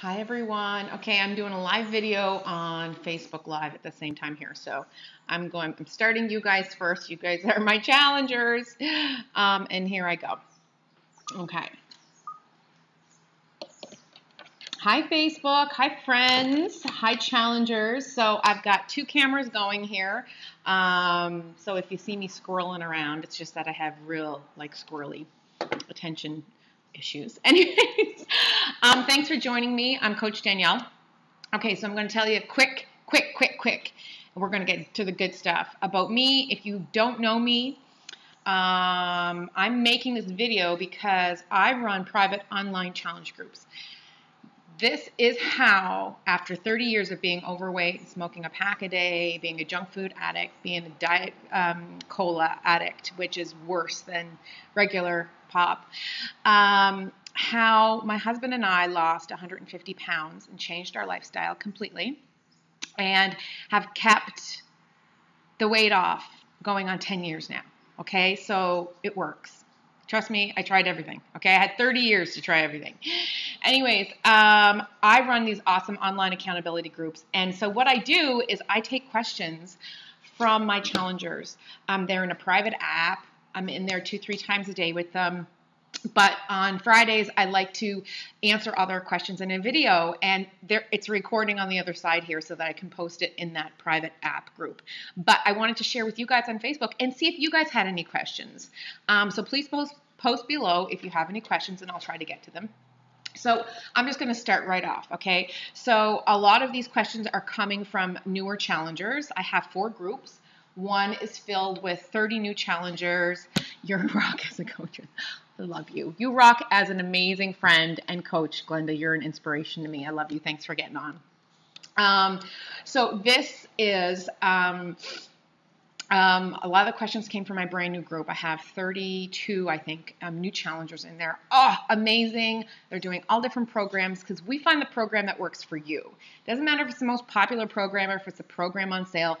Hi everyone. Okay, I'm doing a live video on Facebook Live at the same time here. So I'm going, I'm starting you guys first. You guys are my challengers. Um, and here I go. Okay. Hi Facebook, hi friends, hi challengers. So I've got two cameras going here. Um, so if you see me scrolling around, it's just that I have real like squirrely attention issues. Anyways, um, thanks for joining me. I'm Coach Danielle. Okay, so I'm going to tell you quick, quick, quick, quick. We're going to get to the good stuff about me. If you don't know me, um, I'm making this video because I run private online challenge groups. This is how, after 30 years of being overweight, smoking a pack a day, being a junk food addict, being a diet um, cola addict, which is worse than regular pop, um, how my husband and I lost 150 pounds and changed our lifestyle completely and have kept the weight off going on 10 years now. Okay, so it works. Trust me, I tried everything. Okay, I had 30 years to try everything. Anyways, um, I run these awesome online accountability groups. And so what I do is I take questions from my challengers. Um, they're in a private app. I'm in there two, three times a day with them. But on Fridays, I like to answer other questions in a video, and there it's recording on the other side here so that I can post it in that private app group. But I wanted to share with you guys on Facebook and see if you guys had any questions. Um, so please post post below if you have any questions, and I'll try to get to them. So I'm just going to start right off, okay? So a lot of these questions are coming from newer challengers. I have four groups. One is filled with 30 new challengers. You're a rock as a coach. I love you. You rock as an amazing friend and coach, Glenda. You're an inspiration to me. I love you. Thanks for getting on. Um, so this is um, um, a lot of the questions came from my brand new group. I have 32, I think, um, new challengers in there. Oh, amazing. They're doing all different programs because we find the program that works for you. Doesn't matter if it's the most popular program or if it's a program on sale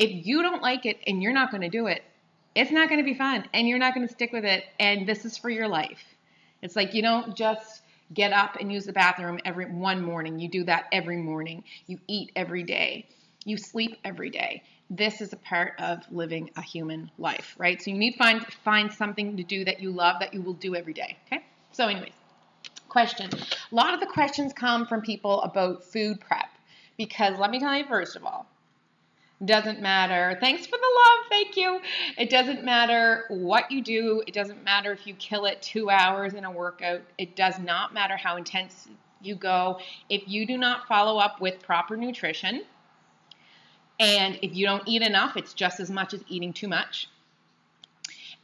if you don't like it and you're not going to do it, it's not going to be fun and you're not going to stick with it. And this is for your life. It's like you don't just get up and use the bathroom every one morning. You do that every morning. You eat every day. You sleep every day. This is a part of living a human life, right? So you need to find find something to do that you love that you will do every day. Okay. So, anyways, question. A lot of the questions come from people about food prep because let me tell you first of all, doesn't matter. Thanks for the love. Thank you. It doesn't matter what you do. It doesn't matter if you kill it two hours in a workout. It does not matter how intense you go. If you do not follow up with proper nutrition, and if you don't eat enough, it's just as much as eating too much.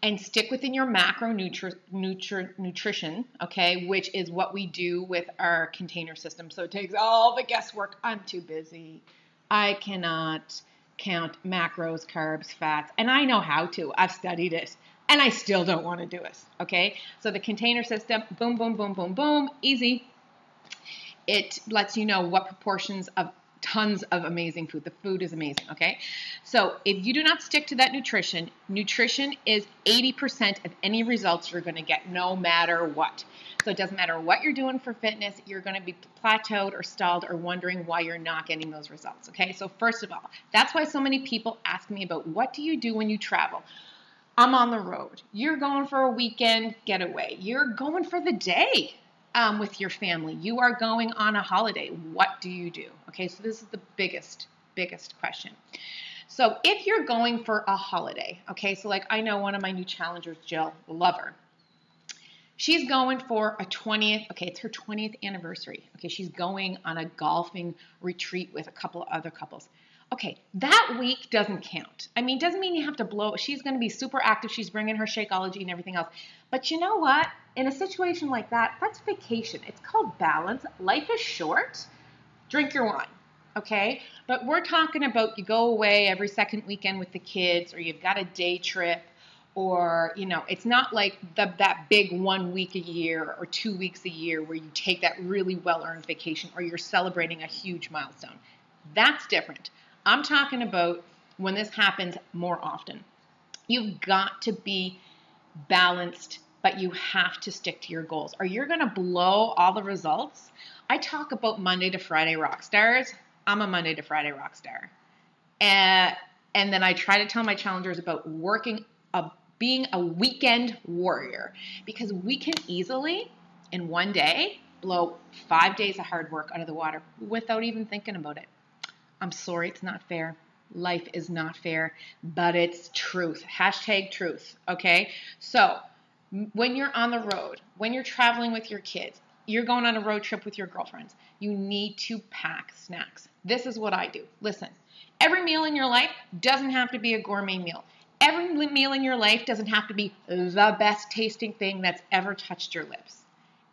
And stick within your macro nutri- okay, which is what we do with our container system. So it takes all the guesswork. I'm too busy. I cannot count macros, carbs, fats, and I know how to. I've studied it, and I still don't want to do it. Okay, so the container system, boom, boom, boom, boom, boom, easy. It lets you know what proportions of tons of amazing food. The food is amazing, okay? So if you do not stick to that nutrition, nutrition is 80% of any results you're going to get no matter what. So it doesn't matter what you're doing for fitness, you're going to be plateaued or stalled or wondering why you're not getting those results. Okay, so first of all, that's why so many people ask me about what do you do when you travel? I'm on the road. You're going for a weekend getaway. You're going for the day um, with your family. You are going on a holiday. What do you do? Okay, so this is the biggest, biggest question. So if you're going for a holiday, okay, so like I know one of my new challengers, Jill, lover. She's going for a 20th, okay, it's her 20th anniversary. Okay, she's going on a golfing retreat with a couple of other couples. Okay, that week doesn't count. I mean, doesn't mean you have to blow. She's going to be super active. She's bringing her Shakeology and everything else. But you know what? In a situation like that, that's vacation. It's called balance. Life is short. Drink your wine, okay? But we're talking about you go away every second weekend with the kids or you've got a day trip or you know it's not like the, that big one week a year or two weeks a year where you take that really well earned vacation or you're celebrating a huge milestone that's different i'm talking about when this happens more often you've got to be balanced but you have to stick to your goals or you're going to blow all the results. I talk about Monday to Friday rock stars. I'm a Monday to Friday rock star. And, and then I try to tell my challengers about working, a, being a weekend warrior because we can easily, in one day, blow five days of hard work out of the water without even thinking about it. I'm sorry, it's not fair. Life is not fair, but it's truth. Hashtag truth. Okay. So when you're on the road, when you're traveling with your kids, you're going on a road trip with your girlfriends, you need to pack snacks. This is what I do. Listen, every meal in your life doesn't have to be a gourmet meal. Every meal in your life doesn't have to be the best tasting thing that's ever touched your lips.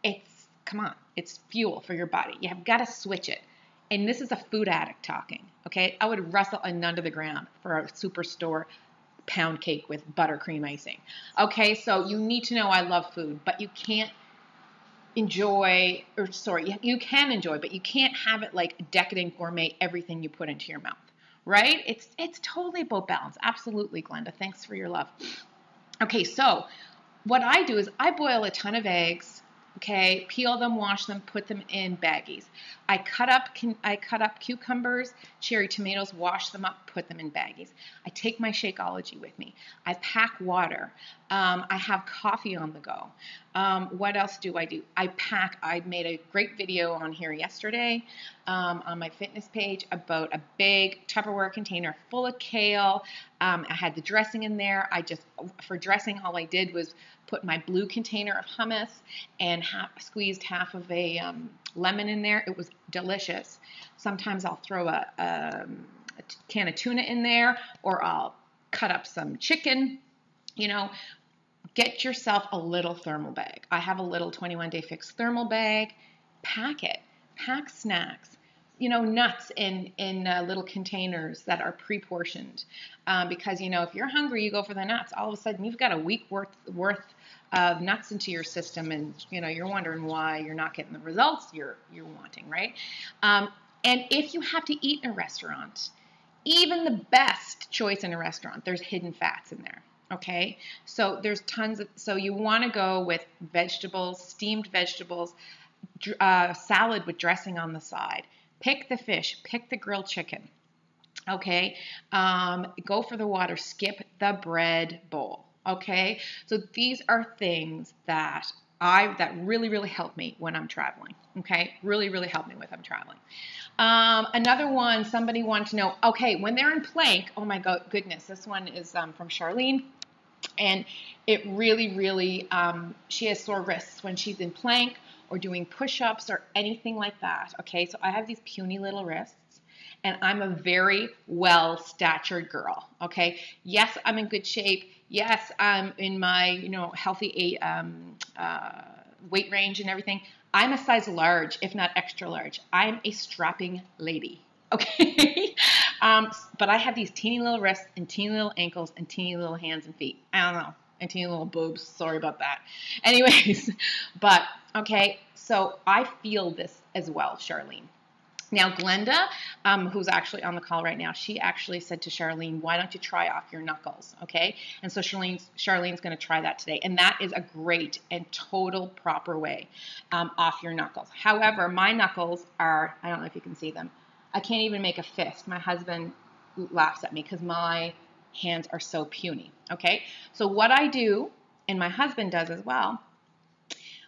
It's, come on, it's fuel for your body. You have got to switch it. And this is a food addict talking, okay? I would wrestle a nun to the ground for a superstore pound cake with buttercream icing. Okay, so you need to know I love food, but you can't enjoy, or sorry, you can enjoy, but you can't have it like decadent gourmet everything you put into your mouth, right? It's it's totally about balance. Absolutely, Glenda. Thanks for your love. Okay, so what I do is I boil a ton of eggs okay? Peel them wash them put them in baggies. I cut up i cut up cucumbers cherry tomatoes wash them up put them in baggies. I take my shakeology with me. I pack water. Um, i have coffee on the go. Um, what else do i do? I pack i made a great video on here yesterday um, on my fitness page about a big tupperware container full of kale. Um, i had the dressing in there. I just for dressing all i did was put my blue container of hummus and half, squeezed half of a um, lemon in there. It was delicious. Sometimes I'll throw a, um, a can of tuna in there or I'll cut up some chicken. You know, get yourself a little thermal bag. I have a little 21 day fix thermal bag. Pack it. Pack snacks you know, nuts in in uh, little containers that are pre-portioned, um, because you know if you're hungry, you go for the nuts. All of a sudden, you've got a week worth worth of nuts into your system, and you know you're wondering why you're not getting the results you're you're wanting, right? Um, and if you have to eat in a restaurant, even the best choice in a restaurant, there's hidden fats in there. Okay, so there's tons of so you want to go with vegetables, steamed vegetables, uh, salad with dressing on the side Pick the fish, pick the grilled chicken. Okay, um, go for the water, skip the bread bowl. Okay, so these are things that I that really really help me when I'm traveling. Okay, really really help me with I'm traveling. Um, another one, somebody wanted to know. Okay, when they're in plank, oh my god, goodness, this one is um, from Charlene, and it really really um, she has sore wrists when she's in plank or doing push ups or anything like that. Okay, so I have these puny little wrists and I'm a very well statured girl. Okay, yes, I'm in good shape. Yes, I'm in my you know healthy um, uh, weight range and everything. I'm a size large, if not extra large. I'm a strapping lady. Okay, um, but I have these teeny little wrists and teeny little ankles and teeny little hands and feet. I don't know, and teeny little boobs. Sorry about that. Anyways, but Okay, so I feel this as well, Charlene. Now, Glenda, um, who's actually on the call right now, she actually said to Charlene, why don't you try off your knuckles, okay? And so Charlene's, Charlene's going to try that today. And that is a great and total proper way um, off your knuckles. However, my knuckles are, I don't know if you can see them, I can't even make a fist. My husband laughs at me because my hands are so puny, okay? So what I do, and my husband does as well,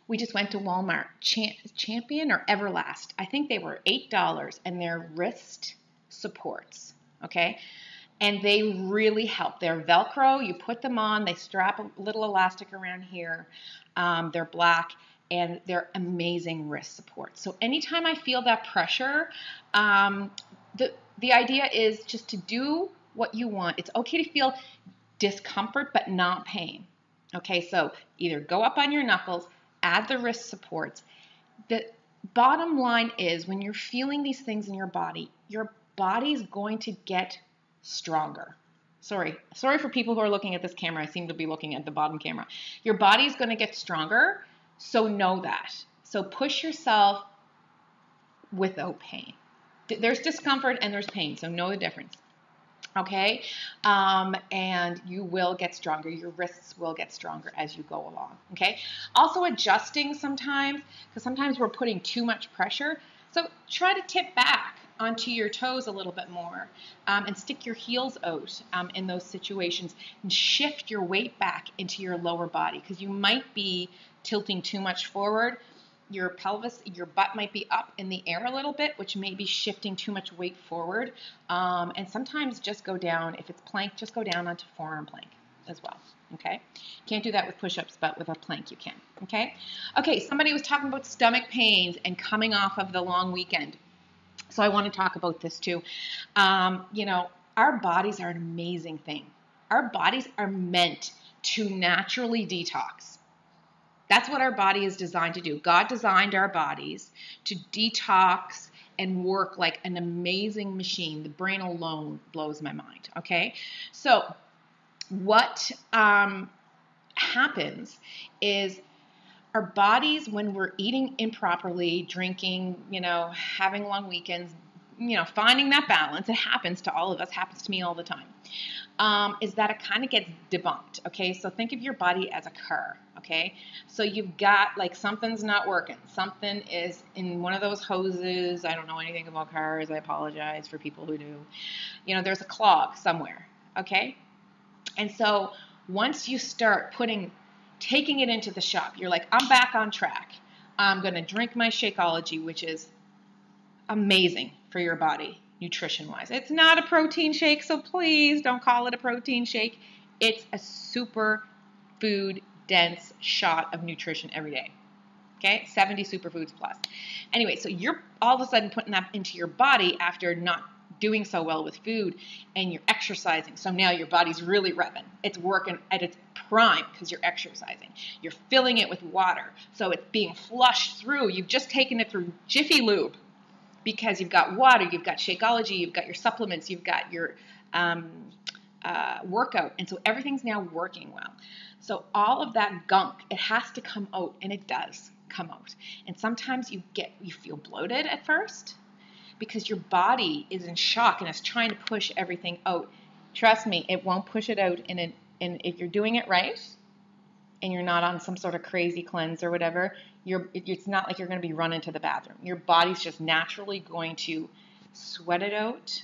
we just went to Walmart, Champion or Everlast. I think they were $8 and they're wrist supports, okay? And they really help. They're Velcro, you put them on, they strap a little elastic around here. Um, they're black and they're amazing wrist support. So anytime I feel that pressure, um, the, the idea is just to do what you want. It's okay to feel discomfort, but not pain. Okay, so either go up on your knuckles, add the wrist supports. The bottom line is when you're feeling these things in your body, your body's going to get stronger. Sorry, sorry for people who are looking at this camera. I seem to be looking at the bottom camera. Your body's going to get stronger, so know that. So push yourself without pain. There's discomfort and there's pain, so know the difference. Okay? Um, and you will get stronger. Your wrists will get stronger as you go along, okay? Also adjusting sometimes, because sometimes we're putting too much pressure. So try to tip back onto your toes a little bit more um, and stick your heels out um, in those situations and shift your weight back into your lower body because you might be tilting too much forward your pelvis, your butt might be up in the air a little bit, which may be shifting too much weight forward. Um, and sometimes just go down, if it's plank, just go down onto forearm plank as well. Okay, can't do that with push-ups, but with a plank you can. Okay, okay. Somebody was talking about stomach pains and coming off of the long weekend, so I want to talk about this too. Um, you know, our bodies are an amazing thing. Our bodies are meant to naturally detox. That's what our body is designed to do. God designed our bodies to detox and work like an amazing machine. The brain alone blows my mind. Okay, so what um, happens is our bodies, when we're eating improperly, drinking, you know, having long weekends, you know, finding that balance, it happens to all of us, happens to me all the time, um, is that it kind of gets debunked. Okay, so think of your body as a car. Okay, so you've got like something's not working, something is in one of those hoses. I don't know anything about cars. I apologize for people who do. You know, there's a clog somewhere. Okay, and so once you start putting, taking it into the shop, you're like, I'm back on track. I'm going to drink my Shakeology, which is amazing for your body nutrition wise. It's not a protein shake, so please don't call it a protein shake. It's a super food dense shot of nutrition every day. Okay, 70 superfoods plus. Anyway, so you're all of a sudden putting that into your body after not doing so well with food and you're exercising. So now your body's really revving. It's working at its prime because you're exercising. You're filling it with water. So it's being flushed through. You've just taken it through Jiffy Lube because you've got water, you've got Shakeology, you've got your supplements, you've got your um, uh, workout. And so everything's now working well. So all of that gunk, it has to come out, and it does come out. And sometimes you get you feel bloated at first because your body is in shock and is trying to push everything out. Trust me, it won't push it out in an and if you're doing it right and you're not on some sort of crazy cleanse or whatever, you're it's not like you're going to be running to the bathroom. Your body's just naturally going to sweat it out.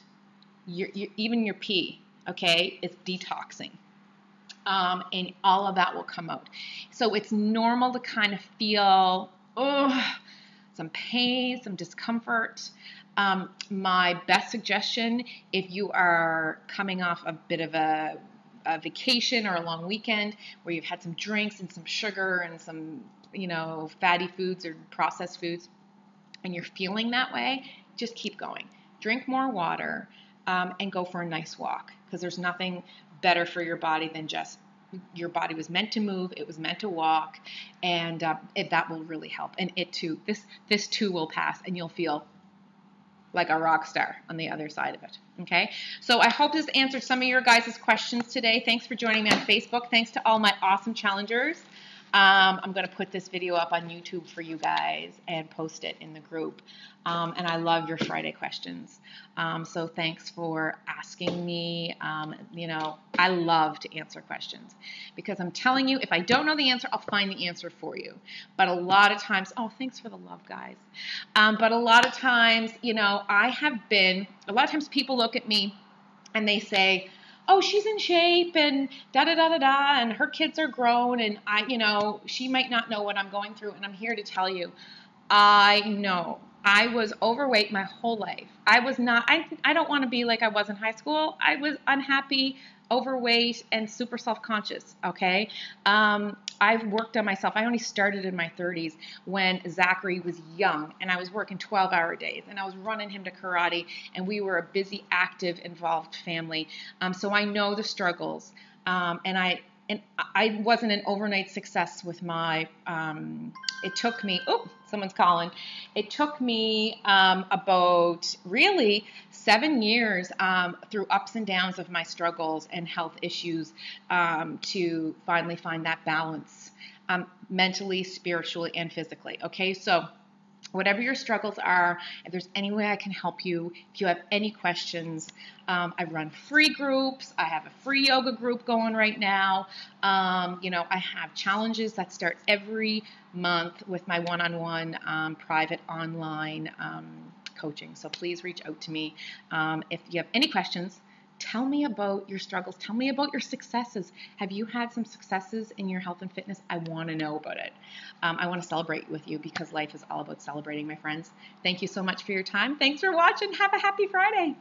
Your, your, even your pee, okay, it's detoxing. Um, and all of that will come out. So it's normal to kind of feel, oh, some pain, some discomfort. Um, my best suggestion, if you are coming off a bit of a, a vacation or a long weekend where you've had some drinks and some sugar and some you know, fatty foods or processed foods, and you're feeling that way, just keep going. Drink more water um, and go for a nice walk because there's nothing better for your body than just your body was meant to move it was meant to walk and uh, it, that will really help and it too this this too will pass and you'll feel like a rock star on the other side of it. Okay, so I hope this answered some of your guys' questions today. Thanks for joining me on Facebook. Thanks to all my awesome challengers. Um, I'm going to put this video up on YouTube for you guys and post it in the group. Um, and I love your Friday questions. Um, so thanks for asking me. Um, you know, I love to answer questions because I'm telling you, if I don't know the answer, I'll find the answer for you. But a lot of times, oh, thanks for the love, guys. Um, but a lot of times, you know, I have been, a lot of times people look at me and they say, oh, she's in shape and da da da da da, and her kids are grown, and I, you know, she might not know what I'm going through, and I'm here to tell you, I know. I was overweight my whole life. I was not, I, I don't want to be like I was in high school. I was unhappy overweight and super self-conscious okay? Um, i've worked on myself. I only started in my 30s when zachary was young and i was working 12 hour days and i was running him to karate and we were a busy active involved family. Um, so i know the struggles um, and i and I wasn't an overnight success with my. Um, it took me. Oh, someone's calling. It took me um, about really seven years um, through ups and downs of my struggles and health issues um, to finally find that balance, um, mentally, spiritually, and physically. Okay, so whatever your struggles are, if there's any way I can help you, if you have any questions, um, I run free groups. I have a free yoga group going right now. Um, you know, I have challenges that start every month with my one on one private online um, coaching. So please reach out to me um, if you have any questions. Tell me about your struggles. Tell me about your successes. Have you had some successes in your health and fitness? I want to know about it. Um, I want to celebrate with you because life is all about celebrating, my friends. Thank you so much for your time. Thanks for watching. Have a happy Friday.